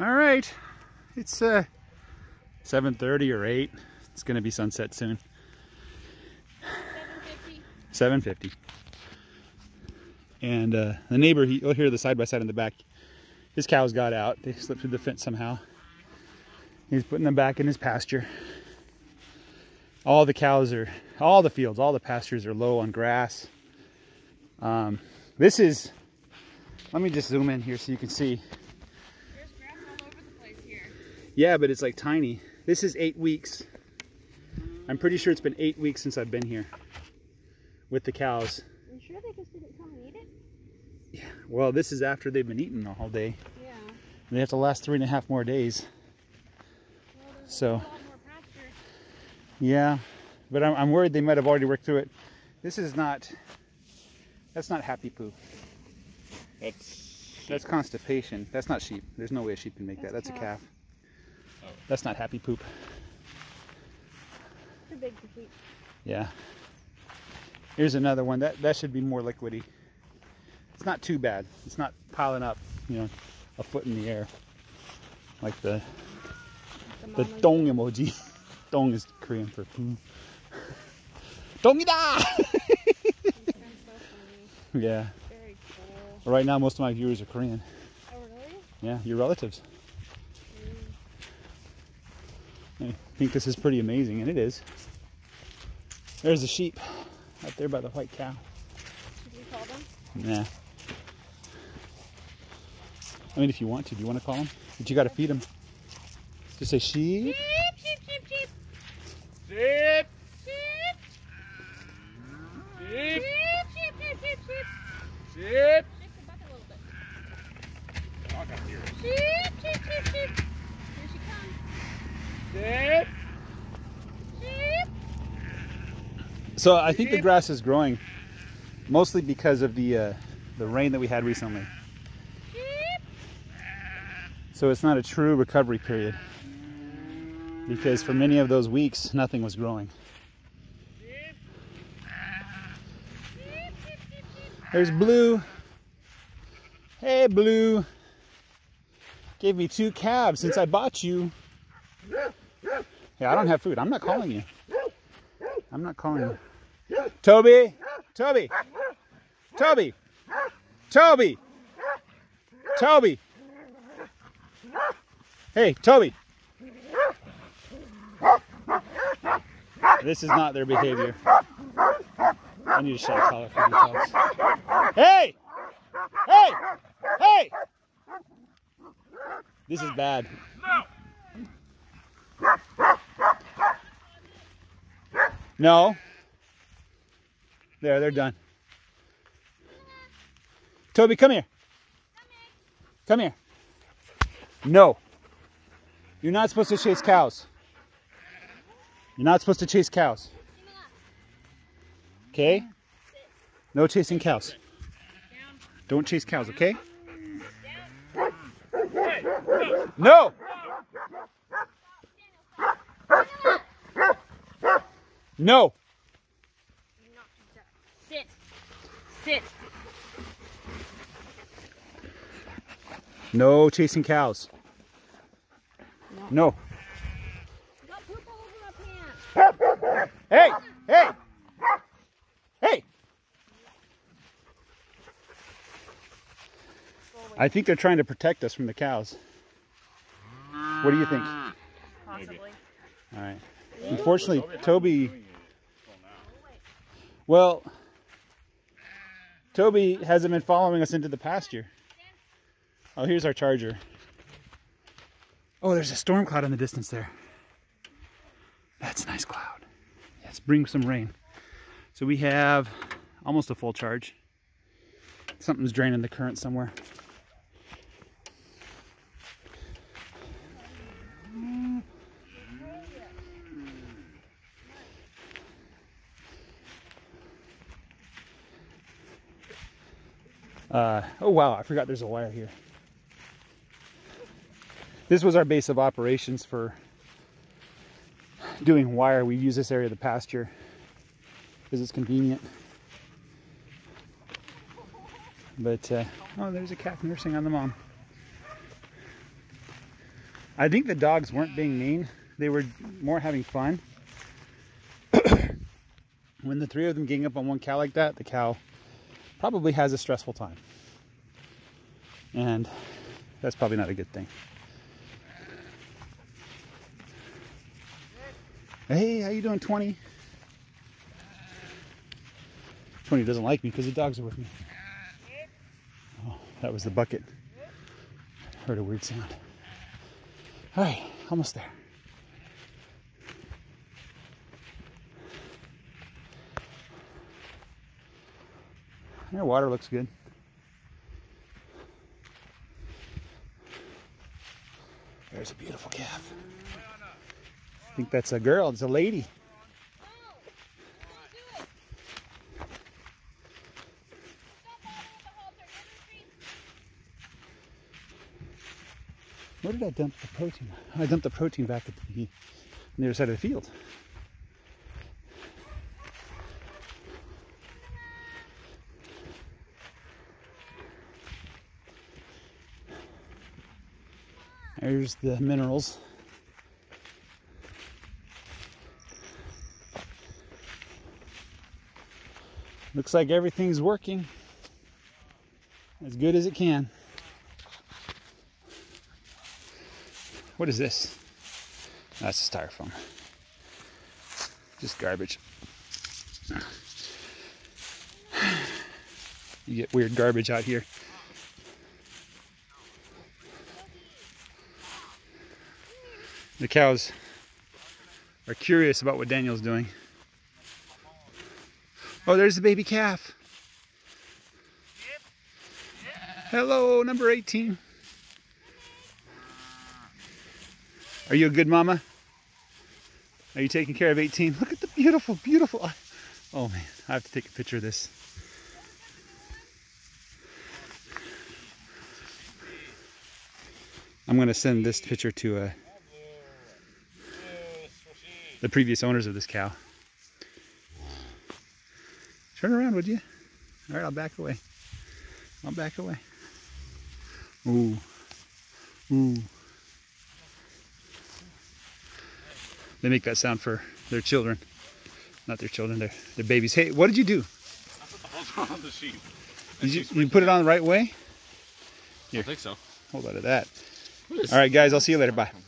All right, it's uh, 7.30 or 8. It's gonna be sunset soon. 7.50. And uh, the neighbor, he, you'll hear the side-by-side -side in the back. His cows got out. They slipped through the fence somehow. He's putting them back in his pasture. All the cows are, all the fields, all the pastures are low on grass. Um, this is, let me just zoom in here so you can see. Yeah, but it's like tiny. This is eight weeks. I'm pretty sure it's been eight weeks since I've been here with the cows. Are you sure they just didn't come and eat it? Yeah. Well, this is after they've been eating the whole day. Yeah. They have to last three and a half more days. Well, so. Yeah, but I'm, I'm worried they might have already worked through it. This is not. That's not happy poo. That's. That's constipation. That's not sheep. There's no way a sheep can make That's that. That's calf. a calf. Oh. That's not happy poop. Too big. Yeah. Here's another one. That that should be more liquidy. It's not too bad. It's not piling up, you know, a foot in the air. Like the the, the dong emoji. dong is Korean for poo. Dongida! yeah. Very cool. Right now, most of my viewers are Korean. Oh, really? Yeah, your relatives. I think this is pretty amazing, and it is. There's a sheep up there by the white cow. Should we call them? Nah. I mean, if you want to, do you want to call them? But you got to feed them. Just say sheep. Sheep, sheep, sheep, sheep. Zip! Sheep, Zip! sheep, sheep, sheep, sheep, sheep. Zip! Shake the bucket a little bit. Oh, I got here. Sheep, sheep, sheep, sheep. Here she comes. Zip! Sheep. So I think the grass is growing, mostly because of the uh, the rain that we had recently. So it's not a true recovery period because for many of those weeks nothing was growing. There's Blue. Hey Blue. Gave me two calves since I bought you. Yeah, I don't have food. I'm not calling you. I'm not calling you. Toby! Toby! Toby! Toby! Toby! Hey, Toby! This is not their behavior. I need to shut a shot collar for these dogs. Hey! Hey! Hey! This is bad. No. There, they're done. Toby, come here. Come here. No. You're not supposed to chase cows. You're not supposed to chase cows. Okay? No chasing cows. Don't chase cows, okay? No! No! Sit. Sit. No chasing cows. No. You got poop all over my pants. Hey! Hey! Hey! I think they're trying to protect us from the cows. What do you think? Possibly. All right. Unfortunately, Toby. Well, Toby hasn't been following us into the pasture. Oh, here's our charger. Oh, there's a storm cloud in the distance there. That's a nice cloud. Yes, bring some rain. So we have almost a full charge. Something's draining the current somewhere. Uh, oh wow, I forgot there's a wire here. This was our base of operations for doing wire. We use this area of the pasture because it's convenient. But, uh, oh, there's a calf nursing on the mom. I think the dogs weren't being mean. They were more having fun. when the three of them gang up on one cow like that, the cow probably has a stressful time. And that's probably not a good thing. Hey, how you doing, 20? 20 doesn't like me because the dogs are with me. Oh, that was the bucket. Heard a weird sound. All right, almost there. Their water looks good. There's a beautiful calf. I think that's a girl. It's a lady. No. Don't do it. Stop bothering with the halter. Go to the street. Where did I dump the protein? I dumped the protein back at the, on the other side of the field. There's the minerals. Looks like everything's working as good as it can. What is this? That's a styrofoam. Just garbage. You get weird garbage out here. The cows are curious about what Daniel's doing. Oh, there's the baby calf. Hello, number 18. Are you a good mama? Are you taking care of 18? Look at the beautiful, beautiful. Oh man, I have to take a picture of this. I'm going to send this picture to uh, the previous owners of this cow. Turn around, would you? All right, I'll back away. I'll back away. Ooh. Ooh. They make that sound for their children. Not their children, their, their babies. Hey, what did you do? Hold on the sheep. Did you, you put it on the right way? I think so. Hold on to that. All right, guys, I'll see you later. Bye. Here.